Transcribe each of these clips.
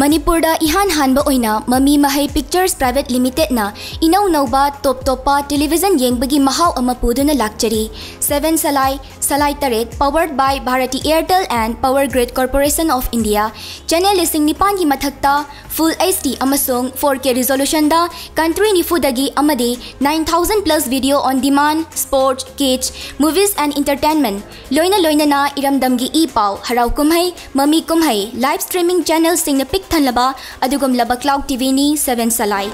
मनपुर इहान हानब ममी महे पिक्चर्स प्राइवेट लिमिटेड इनौ नौब तोप तोप टेलीविज़न ये महा पुदन लाचरी सेवन सलाई सलाई तरत powered by Bharti Airtel and power grid corporation of India channel लिंग निपान की मधक्ता full H D four K resolution country निफुदी nine thousand plus video on demand sports किच मूवीज़ एंड इंटरटेनमेंट लोन लोनना इरमदम की इ पा हराव कमह ममी कमह लाइव स्ट्रीमिंग चेनेल सिंह पिक ꯊꯟꯂꯕ ꯑꯗꯨꯒꯨꯝꯂꯕ ꯀ꯭ꯂꯥꯎꯗ ꯇꯤꯚꯤꯅꯤ ꯁꯦꯚꯦꯟ ꯁꯂꯥꯏ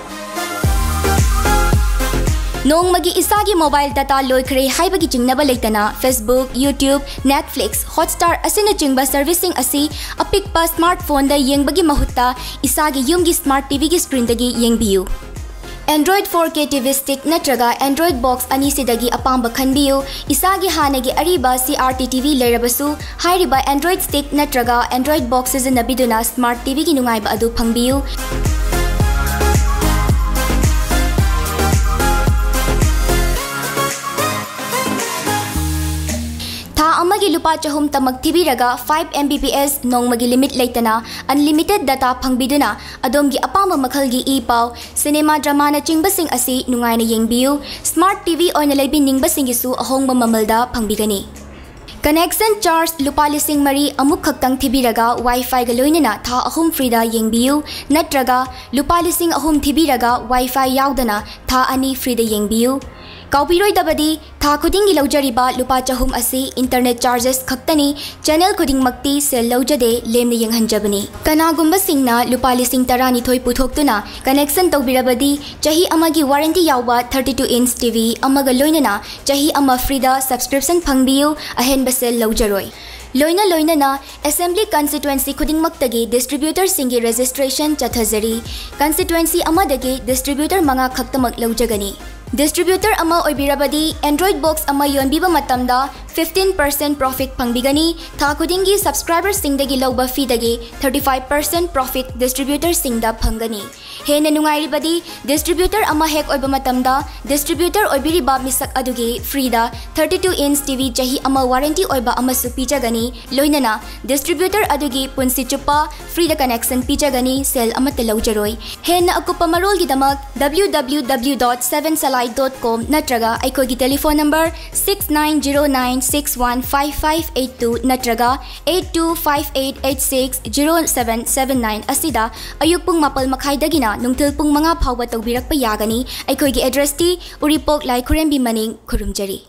ꯅꯣꯡꯃꯒꯤ ꯏꯁꯥꯒꯤ ꯃꯣꯕꯥꯏꯜ ꯗꯇꯥ ꯂꯣꯏꯈ꯭ꯔꯦ ꯍꯥꯏꯕꯒꯤ ꯆꯤꯡꯅꯕ ꯂꯩꯇꯅ ꯐꯦꯁꯕꯨꯛ ꯌꯨꯇ꯭ꯌꯨꯕ ꯅꯦꯠꯐ꯭ꯂꯤꯛꯁ ꯍꯣꯠꯁꯇꯥꯔ ꯑꯁꯤꯅꯆꯤꯡꯕ ꯁꯔꯚꯤꯁꯁꯤꯡ ꯑꯁꯤ ꯑꯄꯤꯛꯄ ꯁ꯭ꯃꯥꯔꯠꯐꯣꯟꯗ ꯌꯦꯡꯕꯒꯤ ꯃꯍꯨꯠꯇ ꯏꯁꯥꯒꯤ ꯌꯨꯝꯒꯤ ꯁ꯭ꯃꯥꯔꯠ ꯇꯤꯚꯤꯒꯤ ꯁ꯭ꯀ꯭ꯔꯤꯟꯗꯒꯤ ꯌꯦꯡꯕꯤꯌꯨ एंड्रॉइड 4K टीवी स्टिक नत्रगा एंड्रॉइड बॉक्स अनी अब खनु इसागी हानेगी अरीबा CRT TV टी हाइरिबा एंड्रॉइड स्टिक नत्रगा एंड्रॉइड बॉक्स सिजनबिदुना स्मार्ट टीवी की नुंगाइबा अदु फंगबियु था अमगी लुपा चहुम तमक थिबिरगा 5 Mbps नोंगमगी लिमिट लेतना अनलिमिटेड डाटा फंगबिदुना अदोमगी अपाम मखलगी ई पाव सिनेमा ड्रामा येंगबियु स्मार्ट टीवी अहोंग ममलदा फंगबिगनी कनेक्शन चार्ज लुपा लिसिंग मरी खक्तंग थिबिरगा वाईफाई गा लोइनना था अहुम फ्रीदा येंगबियु नत्रगा लुपा लिसिंग अहुम थिबिरगा वाईफाई था अनी फ्रीदा येंगबियु काउबिरोइदबदी था खुदिंगी लौजरिबा लुपा चहुम इंटरनेट चार्जेस खक्तनी चैनल खुदिंगमक्ति सेल लौजदे लेमने यंगहंजबनी कनागुंबा सिंगना लुपा लिसिंग तरानी थोई पुथोक्तुना कनेक्शन तौबिरबदी चही अमगी वारंटी यावबा 32 इंच टीवी अमग लोइनना चही अमा फ्रीदा सब्सक्रिप्शन फंगबियु अहेनबा सेल लौजरोय लोइना लोइना असेंबली कंस्टिट्युएंसी खुदिंगमक्तगी डिस्ट्रीब्यूटर सिंगी रजिस्ट्रेशन चथजरी कंस्टिट्युएंसी डिस्ट्रीब्यूटर मंगा खक्तमक लौजगनी डिस्ट्रीब्यूटर अमा ओइबिरबदी एंड्रॉइड बॉक्स अमा मतमदा 15% प्रॉफिट फंगबिगनी था सब्सक्राइबर लौबा फीदगी 35% प्रॉफिट डिस्ट्रीब्यूटर फंगनी हेन नुंगाइरिबदी डिस्ट्रीब्यूटर हेक डिस्ट्रीब्यूटर अदुगी फ्रीदा 32 इंच टीवी चही अमा वारंटी पीजगनी लोइनना डिस्ट्रीब्यूटर चुप्पा फ्रीदा कनेक्शन पीजगनी सेल लौजरोय हेन अकुपा मरोलगी दमक www.7salai ꯁꯂꯥꯏ.com ꯅꯠꯇ꯭ꯔꯒ ꯑꯩꯈꯣꯏꯒꯤ telephone number six nine zero nine six one five five eight two ꯅꯠꯇ꯭ꯔꯒ eight two five eight eight six zero seven seven nine ꯑꯁꯤꯗ ꯑꯌꯨꯛ ꯄꯨꯡ ꯃꯥꯄꯜ ꯃꯈꯥꯏꯗꯒꯤꯅ ꯅꯨꯡꯊꯤꯜ ꯄꯨꯡ ꯃꯉꯥ ꯐꯥꯎꯕ ꯇꯧꯕꯤꯔꯛꯄ ꯌꯥꯒꯅꯤ ꯑꯩꯈꯣꯏꯒꯤ ꯑꯦꯗ꯭ꯔꯦꯁꯇꯤ ꯎꯔꯤꯄꯣꯛ ꯂꯥꯏ ꯈꯨꯔꯦꯝꯕꯤ ꯃꯅꯤꯡ ꯈꯨꯔꯨꯝꯖꯔꯤ